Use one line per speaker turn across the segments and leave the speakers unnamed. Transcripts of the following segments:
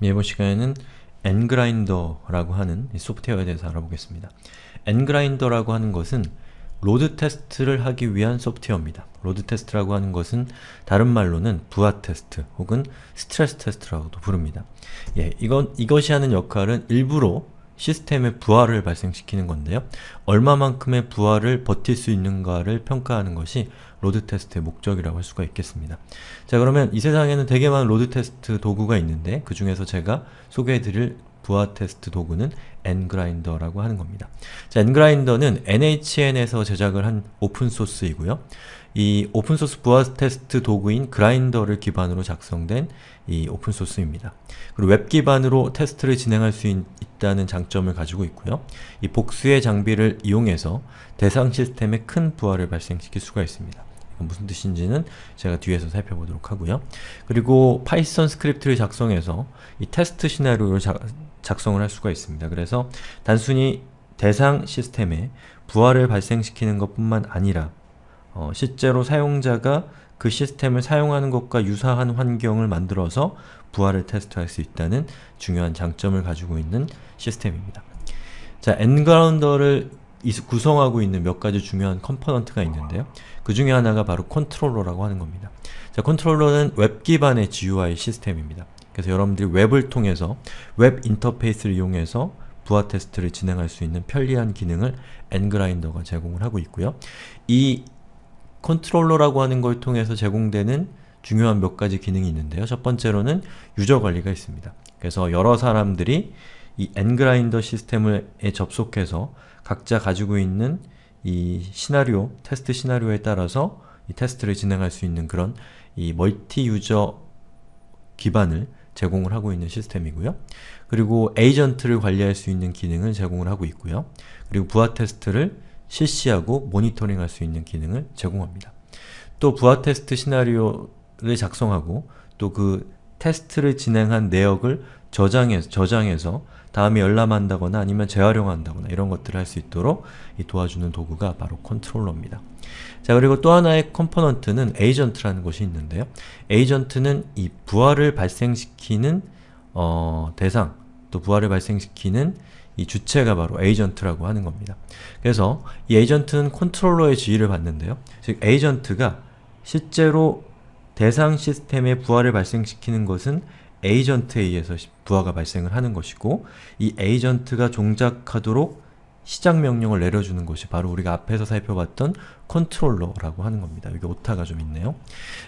이번 시간에는 ngrinder라고 하는 이 소프트웨어에 대해서 알아보겠습니다. ngrinder라고 하는 것은 load 테스트를 하기 위한 소프트웨어입니다. load 테스트라고 하는 것은 다른 말로는 부하 테스트 혹은 스트레스 테스트라고도 부릅니다. 예, 이건, 이것이 하는 역할은 일부러 시스템의 부하를 발생시키는 건데요. 얼마만큼의 부하를 버틸 수 있는가를 평가하는 것이 load 테스트의 목적이라고 할 수가 있겠습니다. 자 그러면 이 세상에는 되게 많은 load 테스트 도구가 있는데 그 중에서 제가 소개해드릴 부하 테스트 도구는 ngrinder라고 하는 겁니다. 자, ngrinder는 NHN에서 제작을 한 오픈소스이고요. 이 오픈소스 부하 테스트 도구인 Grinder를 기반으로 작성된 이 오픈소스입니다. 그리고 웹 기반으로 테스트를 진행할 수 있, 다는 장점을 가지고 있고요. 이 복수의 장비를 이용해서 대상 시스템에 큰 부하를 발생시킬 수가 있습니다. 무슨 뜻인지는 제가 뒤에서 살펴보도록 하고요. 그리고 파이썬 스크립트를 작성해서 이 테스트 시나리오를 자, 작성을 할 수가 있습니다. 그래서 단순히 대상 시스템에 부하를 발생시키는 것 뿐만 아니라 어, 실제로 사용자가 그 시스템을 사용하는 것과 유사한 환경을 만들어서 부하를 테스트할 수 있다는 중요한 장점을 가지고 있는 시스템입니다. 자, ngrinder를 구성하고 있는 몇 가지 중요한 component가 있는데요. 그 중에 하나가 바로 컨트롤러라고 하는 겁니다. 자, 컨트롤러는 웹 기반의 GUI 시스템입니다. 그래서 여러분들이 웹을 통해서 웹 인터페이스를 이용해서 부하 테스트를 진행할 수 있는 편리한 기능을 ngrinder가 제공을 하고 있고요. 이 컨트롤러라고 하는 걸 통해서 제공되는 중요한 몇 가지 기능이 있는데요. 첫 번째로는 유저 관리가 있습니다. 그래서 여러 사람들이 이 ngrinder 시스템에 접속해서 각자 가지고 있는 이 시나리오, 테스트 시나리오에 따라서 이 테스트를 진행할 수 있는 그런 이 multi user 기반을 제공을 하고 있는 시스템이고요. 그리고 에이전트를 관리할 수 있는 기능을 제공을 하고 있고요. 그리고 부하 테스트를 실시하고 모니터링 할 수 있는 기능을 제공합니다. 또 부하 테스트 시나리오 를 작성하고 또 그 테스트를 진행한 내역을 저장해서, 저장해서 다음에 열람한다거나 아니면 재활용한다거나 이런 것들을 할 수 있도록 도와주는 도구가 바로 컨트롤러입니다. 자 그리고 또 하나의 component는 에이전트라는 것이 있는데요. 에이전트는 이 부하를 발생시키는 어, 대상, 또 부하를 발생시키는 이 주체가 바로 에이전트라고 하는 겁니다. 그래서 이 에이전트는 컨트롤러의 지휘를 받는데요. 즉 에이전트가 실제로 대상 시스템의 부하를 발생시키는 것은 에이전트에 의해서 부하가 발생을 하는 것이고 이 에이전트가 동작하도록 시작 명령을 내려주는 것이 바로 우리가 앞에서 살펴봤던 컨트롤러라고 하는 겁니다. 여기 오타가 좀 있네요.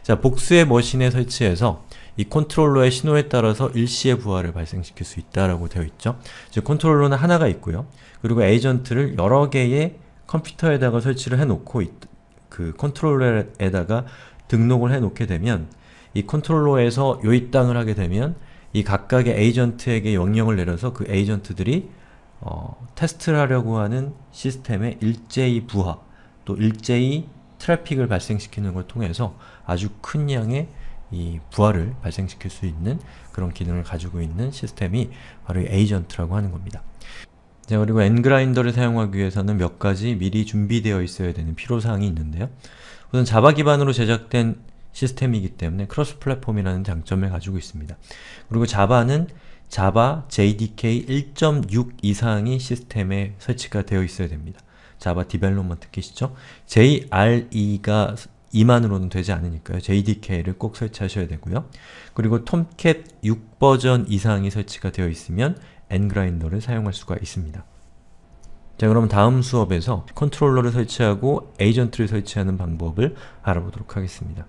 자, 복수의 machine에 설치해서 이 컨트롤러의 신호에 따라서 일시에 부하를 발생시킬 수 있다라고 되어 있죠. 즉 컨트롤러는 하나가 있고요. 그리고 에이전트를 여러 개의 컴퓨터에다가 설치를 해놓고 그 컨트롤러에다가 등록을 해놓게 되면 이 컨트롤러에서 요이땅을 하게 되면 이 각각의 에이전트에게 명령을 내려서 그 에이전트들이 어, 테스트를 하려고 하는 시스템의 일제히 부하 또 일제히 트래픽을 발생시키는 걸 통해서 아주 큰 양의 이 부하를 발생시킬 수 있는 그런 기능을 가지고 있는 시스템이 바로 이 에이전트라고 하는 겁니다. 자, 그리고 ngrinder를 사용하기 위해서는 몇 가지 미리 준비되어 있어야 되는 필요사항이 있는데요. 우선 자바 기반으로 제작된 시스템이기 때문에 cross platform이라는 장점을 가지고 있습니다. 그리고 자바는 자바 JDK 1.6 이상이 시스템에 설치가 되어 있어야 됩니다. Java Development Kit이죠. JRE가 2만으로는 되지 않으니까요. JDK를 꼭 설치하셔야 되고요. 그리고 톰캣 6 버전 이상이 설치가 되어 있으면 ngrinder를 사용할 수가 있습니다. 자 그럼 다음 수업에서 컨트롤러를 설치하고 에이전트를 설치하는 방법을 알아보도록 하겠습니다.